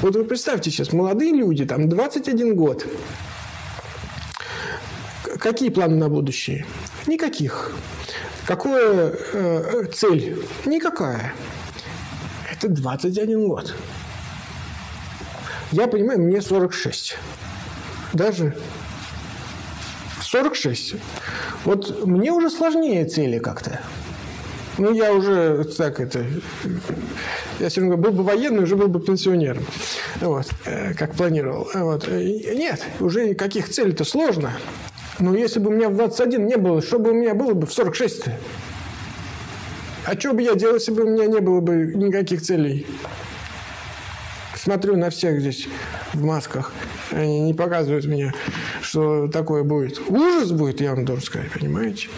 Вот вы представьте сейчас, молодые люди, там 21 год. Какие планы на будущее? Никаких. Какая э, цель? Никакая. Это 21 год. Я понимаю, мне 46. Даже 46. Вот мне уже сложнее цели как-то. Ну, я уже так это... Я все равно был бы военным, уже был бы пенсионером. Вот, э, как планировал. Вот. Нет, уже каких целей-то сложно. Но если бы у меня в 21 не было, что бы у меня было бы в 46-то? А что бы я делал, если бы у меня не было бы никаких целей? Смотрю на всех здесь в масках. Они не показывают мне, что такое будет. Ужас будет, я вам должен сказать, понимаете?